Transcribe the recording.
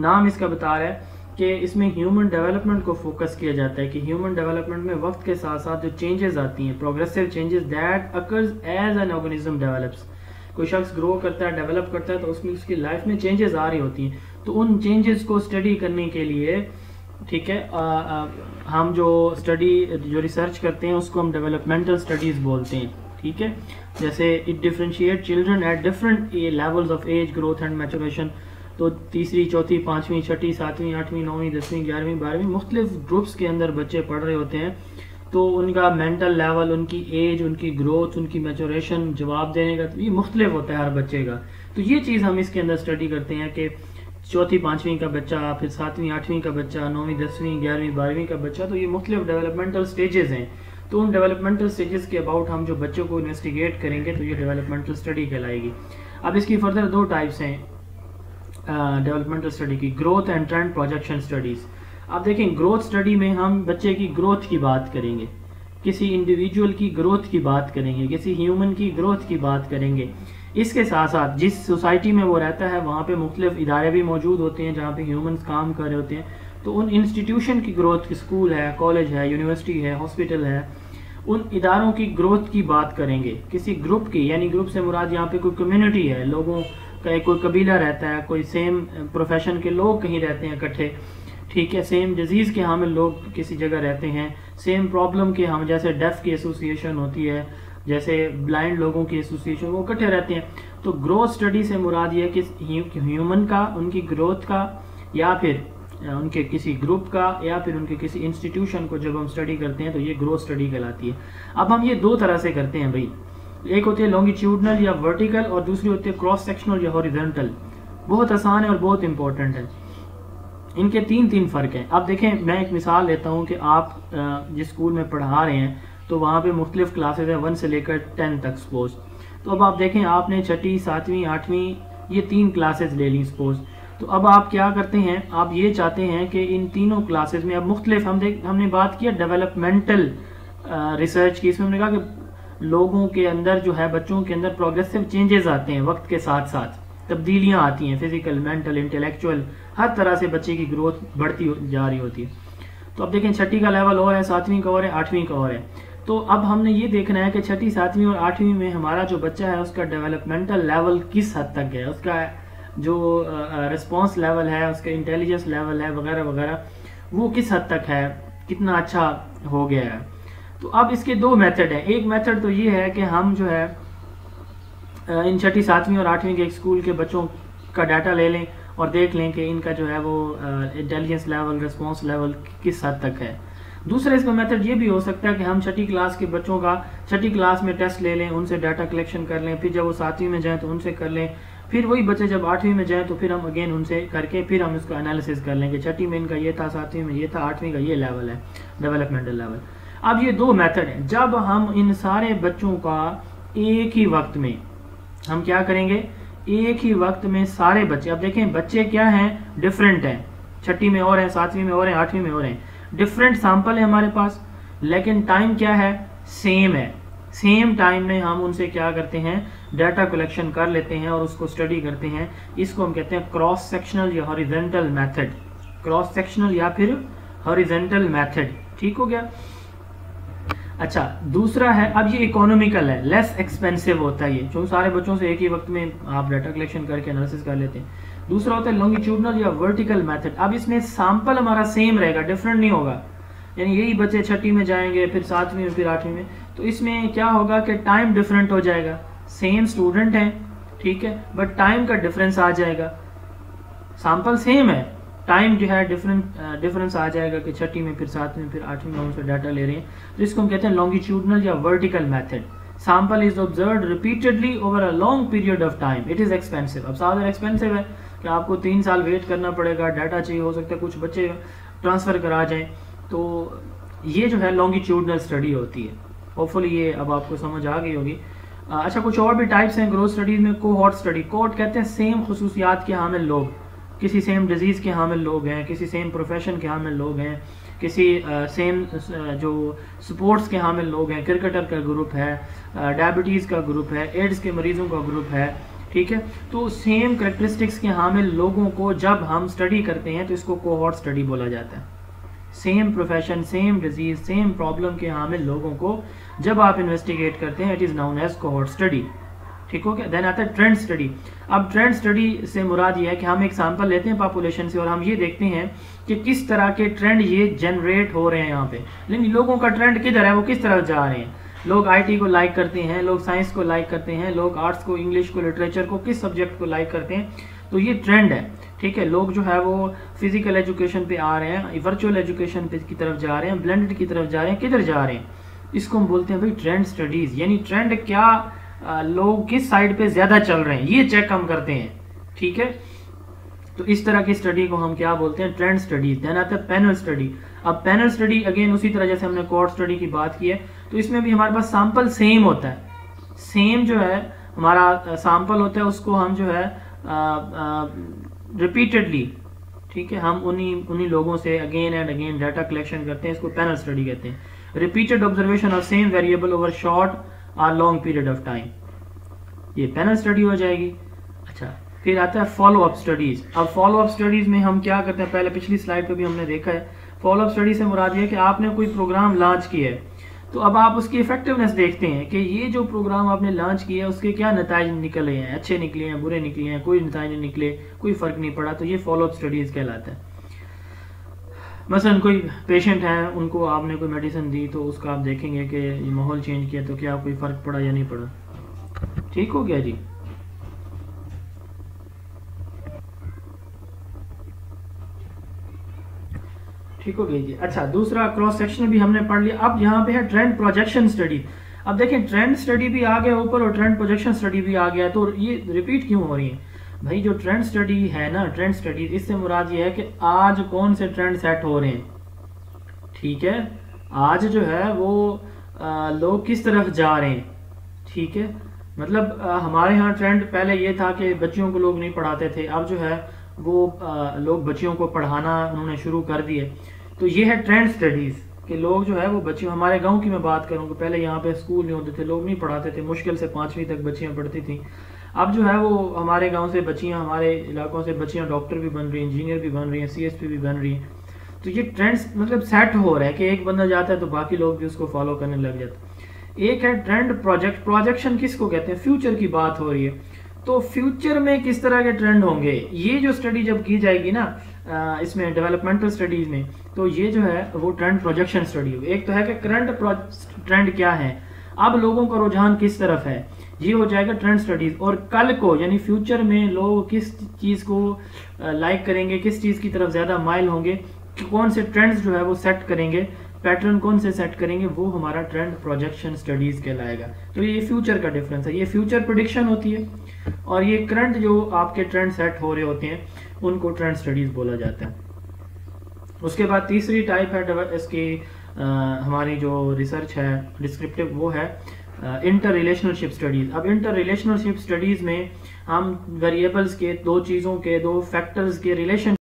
नाम इसका बता रहा है कि इसमें ह्यूमन डेवलपमेंट को फोकस किया जाता है कि ह्यूमन डेवलपमेंट में वक्त के साथ साथ जो चेंजेस आती हैं progressive changes that occurs as an organism develops कोई शख्स ग्रो करता है डेवलप करता है तो उसमें उसकी लाइफ में चेंजेस आ रही होती हैं। तो उन चेंजेस को स्टडी करने के लिए ठीक है आ, आ, हम जो स्टडी जो रिसर्च करते हैं उसको हम डेवलपमेंटल स्टडीज़ बोलते हैं ठीक है? जैसे it differentiate children at different levels of age growth and maturation तो तीसरी, चौथी, पाँचवीं, छठी, सातवीं, आठवीं, नौवीं, दसवीं, ग्यारहवीं, बारहवीं मुख्तलिफ़ ग्रुप्स के अंदर बच्चे पढ़ रहे होते हैं। तो उनका मेंटल लेवल उनकी एज उनकी ग्रोथ उनकी मेचोरेशन जवाब देने का तो ये मुख्तलिफ़ होता है हर बच्चे का। तो ये चीज़ हम इसके अंदर स्टडी करते हैं कि चौथी, पाँचवीं का बच्चा, फिर सातवीं, आठवीं का बच्चा, नौवीं, दसवीं, ग्यारहवीं, बारहवीं का बच्चा तो ये मुख्तलिफ़ डेवलपमेंटल स्टेजेस हैं। तो उन डेवलपमेंटल स्टेजेस के अबाउट हम जो बच्चों को इन्वेस्टिगेट करेंगे तो ये डेवलपमेंटल स्टडी कहलाएगी। अब इसकी फर्दर दो टाइप्स हैं। डेवलपमेंटल स्टडी की growth and trend projection studies आप देखें ग्रोथ स्टडी में हम बच्चे की ग्रोथ की बात करेंगे। किसी इंडिविजुअल की ग्रोथ की बात करेंगे, किसी ह्यूमन की ग्रोथ की बात करेंगे। इसके साथ साथ जिस सोसाइटी में वो रहता है, वहाँ पे मुख्तलिफ़ इदारे भी मौजूद होते हैं, जहाँ पे ह्यूमंस काम कर रहे होते हैं। तो उन इंस्टीट्यूशन की ग्रोथ की स्कूल है कॉलेज है यूनिवर्सिटी है हॉस्पिटल है, उन इदारों की ग्रोथ की बात करेंगे। किसी ग्रुप की, यानी ग्रुप से मुराद यहाँ पे कोई कम्युनिटी है, लोगों का कोई कबीला रहता है, कोई सेम प्रोफेशन के लोग कहीं रहते हैं इकट्ठे। ठीक है सेम डिज़ीज़ के हामिल लोग किसी जगह रहते हैं। सेम प्रॉब्लम के हम जैसे डेफ की एसोसिएशन होती है, जैसे ब्लाइंड लोगों की एसोसिएशन वो इकट्ठे रहते हैं। तो ग्रोथ स्टडी से मुराद ये कि ह्यूमन का, उनकी ग्रोथ का, या फिर उनके किसी ग्रुप का, या फिर उनके किसी इंस्टीट्यूशन को जब हम स्टडी करते हैं तो ये ग्रोथ स्टडी कहलाती है। अब हम ये दो तरह से करते हैं भाई। एक होती है लॉन्गिट्यूडनल या वर्टिकल और दूसरी होती है क्रॉस सेक्शनल या हॉरिजेंटल बहुत आसान है और बहुत इंपॉर्टेंट है। इनके तीन तीन फ़र्क हैं। अब देखें, मैं एक मिसाल लेता हूँ कि आप जिस स्कूल में पढ़ा रहे हैं तो वहाँ पे मुख्तलिफ़ क्लासेज हैं वन से लेकर टेन तक सपोज़ तो अब आप देखें, आपने छठी, सातवीं, आठवीं, ये तीन क्लासेज ले ली सपोज़ तो अब आप क्या करते हैं, आप ये चाहते हैं कि इन तीनों क्लासेज में, अब मुख्तलिफ़, हम देख, हमने बात किया डेवलपमेंटल रिसर्च की, इसमें हमने कहा कि लोगों के अंदर जो है, बच्चों के अंदर प्रोग्रेसिव चेंजेस आते हैं वक्त के साथ साथ। तब्दीलियाँ आती हैं फ़िज़िकल मेंटल इंटेलेक्चुअल हर तरह से बच्चे की ग्रोथ बढ़ती जा रही होती है। तो अब देखें, छठी का लेवल और है, सातवीं का और है, आठवीं का और है। तो अब हमने ये देखना है कि छठी, सातवीं और आठवीं में हमारा जो बच्चा है, उसका डेवलपमेंटल लेवल किस हद तक है? उसका जो रिस्पॉन्स लेवल है, उसका इंटेलिजेंस लेवल है, वगैरह वगैरह, वो किस हद तक है? कितना अच्छा हो गया है? तो अब इसके दो मेथड हैं। एक मेथड तो ये है कि हम जो है इन छठी, सातवीं और आठवीं के स्कूल के बच्चों का डाटा ले लें और देख लें कि इनका जो है वो इंटेलिजेंस लेवल रिस्पॉन्स लेवल किस हद तक है। दूसरा इसका मेथड ये भी हो सकता है कि हम छठी क्लास के बच्चों का, छठी क्लास में टेस्ट ले लें, उनसे डाटा कलेक्शन कर लें, फिर जब वो सातवीं में जाएँ तो उनसे कर लें, फिर वही बच्चे जब आठवीं में जाएँ तो फिर हम अगेन उनसे करके फिर हम इसको एनालिसिस कर लें कि छठी में इनका ये था, सातवीं में ये था, आठवीं का ये लेवल है डेवलपमेंटल लेवल अब ये दो मेथड हैं। जब हम इन सारे बच्चों का एक ही वक्त में, हम क्या करेंगे? एक ही वक्त में सारे बच्चे, अब देखें, बच्चे क्या हैं? डिफरेंट हैं। छठी में और हैं, सातवीं में और हैं, आठवीं में और हैं। डिफरेंट सैंपल है हमारे पास, लेकिन टाइम क्या है? सेम है। सेम टाइम में हम उनसे क्या करते हैं? डाटा कलेक्शन कर लेते हैं और उसको स्टडी करते हैं। इसको हम कहते हैं क्रॉस सेक्शनल या हॉरिजेंटल मेथड क्रॉस सेक्शनल या फिर हॉरिजेंटल मेथड ठीक हो गया? अच्छा दूसरा है, अब ये इकोनॉमिकल है लेस एक्सपेंसिव होता है ये क्योंकि सारे बच्चों से एक ही वक्त में आप डाटा कलेक्शन करके एनालिसिस कर लेते हैं। दूसरा होता है लॉन्गिट्यूडनल या वर्टिकल मेथड अब इसमें सैंपल हमारा सेम रहेगा डिफरेंट नहीं होगा। यानी यही बच्चे छठी में जाएँगे, फिर सातवीं में, फिर आठवीं में। तो इसमें क्या होगा कि टाइम डिफरेंट हो जाएगा। सेम स्टूडेंट हैं, ठीक है बट टाइम का डिफरेंस आ जाएगा। सैंपल सेम है। टाइम जो है डिफरेंट डिफरेंस आ जाएगा कि छठी में, फिर सातवीं में, फिर आठवीं में उनसे डाटा ले रहे हैं। तो इसको हम कहते हैं लॉन्गिट्यूडनल या vertical method sample is observe repeatedly over a long period of time it is expensive अब साधन एक्सपेंसिव है कि आपको तीन साल वेट करना पड़ेगा डाटा चाहिए, हो सकता है कुछ बच्चे ट्रांसफ़र करा जाएँ। तो ये जो है लॉन्गिट्यूडनल स्टडी होती है। होपफुली ये अब आपको समझ आ गई होगी। अच्छा कुछ और भी टाइप्स हैं ग्रोथ स्टडीज़ में कोहॉर्ट स्टडी कोर्ट कहते हैं सेम खसूसियात के हामिल लोग। किसी सेम डिज़ीज़ के हामिल लोग हैं, किसी सेम प्रोफेशन के हामिल लोग हैं, किसी सेम जो स्पोर्ट्स के हामिल लोग हैं क्रिकेटर का ग्रुप है डायबिटीज़ का ग्रुप है एड्स के मरीज़ों का ग्रुप है, ठीक है? तो सेम करेक्टरिस्टिक्स के हामिल लोगों को जब हम स्टडी करते हैं तो इसको कोहॉर्ट स्टडी बोला जाता है। Same profession same disease same problem के हामिल लोगों को जब आप इन्वेस्टिगेट करते हैं it is known as cohort study ठीक हो गया? देन आता है ट्रेंड स्टडी अब ट्रेंड स्टडी से मुराद ये है कि हम एक सैंपल लेते हैं पॉपुलेशन से और हम ये देखते हैं कि किस तरह के ट्रेंड ये जनरेट हो रहे हैं यहाँ पे। लेकिन लोगों का ट्रेंड किधर है? वो किस तरफ़ जा रहे हैं? लोग आईटी को लाइक करते हैं, लोग साइंस को लाइक करते हैं, लोग आर्ट्स को इंग्लिश को लिटरेचर को किस सब्जेक्ट को लाइक करते हैं? तो ये ट्रेंड है, ठीक है? लोग जो है वो फ़िज़िकल एजुकेशन पे आ रहे हैं वर्चुअल एजुकेशन पे की तरफ़ जा रहे हैं ब्लेंडेड की तरफ़ जा रहे हैं, किधर जा रहे हैं? इसको हम बोलते हैं भाई ट्रेंड स्टडीज़ यानी ट्रेंड क्या लोग किस साइड पे ज़्यादा चल रहे हैं? ये चेक हम करते हैं, ठीक है? तो इस तरह की स्टडी को हम क्या बोलते हैं? ट्रेंड स्टडी देन आता है पैनल स्टडी अब पैनल स्टडी अगेन उसी तरह जैसे हमने कोर्ट स्टडी की बात की है तो इसमें भी हमारे पास सैंपल सेम होता है। सेम जो है, हमारा सैंपल होता है, उसको हम जो है रिपीटेडली ठीक है? हम उन्हीं उन्हीं लोगों से again and again data collection करते हैं, इसको पैनल स्टडी कहते हैं। Repeated observation of same variable over short or long period of time ये पैनल स्टडी हो जाएगी। अच्छा फिर आता है फॉलो अप स्टडीज़ अब फॉलो अप स्टडीज़ में हम क्या करते हैं? पहले पिछली स्लाइड पे भी हमने देखा है। फॉलो अप स्टडी से मुराद ये कि आपने कोई प्रोग्राम लॉन्च किया है। तो अब आप उसकी इफेक्टिवनेस देखते हैं कि ये जो प्रोग्राम आपने लॉन्च किया है, उसके क्या नतज निकले हैं? अच्छे निकले हैं, बुरे निकले हैं, कोई नतज निकले, कोई फ़र्क नहीं पड़ा तो ये फॉलो अप स्टडीज़ कहलाता है। मसलन कोई पेशेंट है, उनको आपने कोई मेडिसिन दी तो उसका आप देखेंगे कि माहौल चेंज किया तो क्या कोई फ़र्क पड़ा या नहीं पड़ा? ठीक हो गया जी। ठीक हो गई जी। अच्छा दूसरा क्रॉस सेक्शन भी हमने पढ़ लिया। अब यहाँ पे है ट्रेंड प्रोजेक्शन स्टडी अब देखें ट्रेंड स्टडी भी आ गया ऊपर और ट्रेंड प्रोजेक्शन स्टडी भी आ गया तो ये रिपीट क्यों हो रही है? भाई जो ट्रेंड स्टडी है ना ट्रेंड स्टडी इससे मुराद ये है कि आज कौन से ट्रेंड सेट हो रहे हैं? ठीक है? आज जो है वो लोग किस तरफ़ जा रहे हैं? ठीक है? मतलब आ, हमारे यहाँ ट्रेंड पहले ये था कि बच्चियों को लोग नहीं पढ़ाते थे अब जो है वो आ, लोग बच्चियों को पढ़ाना उन्होंने शुरू कर दिए। तो ये है ट्रेंड स्टडीज़ कि लोग जो है वो बच्चियों हमारे गाँव की मैं बात करूँ पहले यहाँ पे स्कूल नहीं होते थे लोग नहीं पढ़ाते थे मुश्किल से पाँचवीं तक बच्चियाँ पढ़ती थी। अब जो है वो हमारे गाँव से बच्चियाँ हमारे इलाकों से बच्चियाँ डॉक्टर भी बन रही हैं इंजीनियर भी बन रही हैं सीएसपी भी बन रही हैं। तो ये ट्रेंड्स मतलब सेट हो रहा है कि एक बंदा जाता है तो बाकी लोग भी उसको फॉलो करने लग जाते एक है ट्रेंड प्रोजेक्ट प्रोजेक्शन किसको कहते हैं? फ्यूचर की बात हो रही है। तो फ्यूचर में किस तरह के ट्रेंड होंगे? ये जो स्टडी जब की जाएगी ना इसमें डेवलपमेंटल स्टडीज़ में तो ये जो है वो ट्रेंड प्रोजेक्शन स्टडी हो एक तो है कि करंट ट्रेंड क्या है? अब लोगों का रुझान किस तरफ़ है? ये हो जाएगा ट्रेंड स्टडीज़ और कल को, यानी फ्यूचर में लोग किस चीज़ को लाइक करेंगे, किस चीज़ की तरफ़ ज़्यादा माइल होंगे, कौन से ट्रेंड्स जो है वो सेट करेंगे पैटर्न कौन से सेट करेंगे, वो हमारा ट्रेंड प्रोजेक्शन स्टडीज़ कहलाएगा। तो ये फ्यूचर का डिफरेंस है। ये फ्यूचर प्रोडिक्शन होती है और ये करंट जो आपके ट्रेंड सेट हो रहे होते हैं, उनको ट्रेंड स्टडीज़ बोला जाता है। उसके बाद तीसरी टाइप है इसकी आ, हमारी जो रिसर्च है डिस्क्रिप्टिव वो है इंटर रिलेशनशिप स्टडीज़ अब इंटर रिलेशनशिप स्टडीज़ में हम वेरिएबल्स के दो चीज़ों के दो फैक्टर्स के रिलेशन